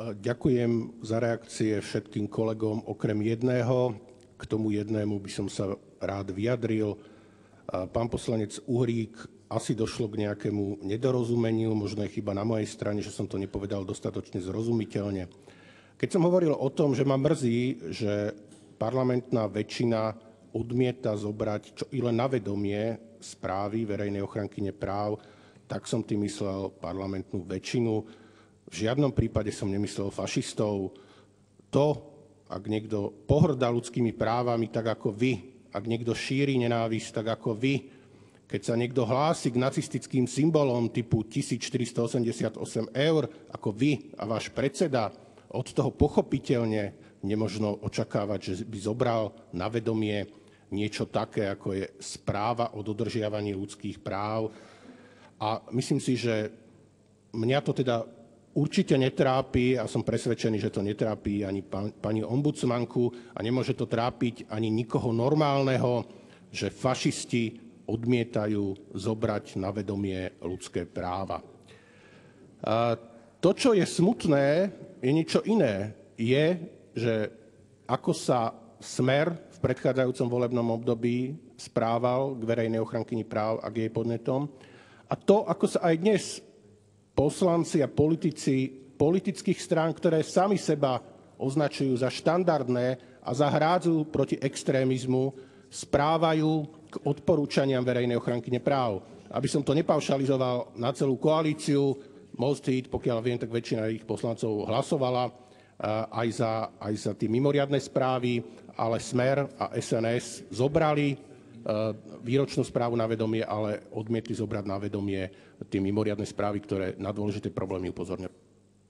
Ďakujem za reakcie všetkým kolegom okrem jedného. K tomu jednému by som sa rád vyjadril. Pán poslanec Uhrík, asi došlo k nejakému nedorozumeniu, možno je chyba na mojej strane, že som to nepovedal dostatočne zrozumiteľne. Keď som hovoril o tom, že ma mrzí, že parlamentná väčšina odmieta zobrať čo i len na vedomie správy verejnej ochrankyne práv, tak som tým myslel parlamentnú väčšinu. V žiadnom prípade som nemyslel fašistov. To, ak niekto pohrdá ľudskými právami tak ako vy, ak niekto šíri nenávisť tak ako vy, keď sa niekto hlási k nacistickým symbolom typu 1488 eur ako vy a váš predseda, od toho pochopiteľne nemožno očakávať, že by zobral na vedomie niečo také, ako je správa o dodržiavaní ľudských práv. A myslím si, že mňa to teda určite netrápi a som presvedčený, že to netrápi ani pani ombudsmanku a nemôže to trápiť ani nikoho normálneho, že fašisti odmietajú zobrať na vedomie ľudské práva. A to, čo je smutné, je niečo iné. Je, že ako sa Smer v predchádzajúcom volebnom období správal k verejnej ochrankyni práv a k jej podnetom a to, ako sa aj dnes poslanci a politici politických strán, ktoré sami seba označujú za štandardné a za hrádzu proti extrémizmu, správajú k odporúčaniam verejnej ochranky práv. Aby som to nepaušalizoval na celú koalíciu, Most Hit, pokiaľ viem, tak väčšina ich poslancov hlasovala eh, aj za, aj za tie mimoriadne správy, ale Smer a SNS zobrali výročnú správu na vedomie, ale odmietli zobrať na vedomie tie mimoriadne správy, ktoré na dôležité problémy upozorňujú.